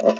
Oh.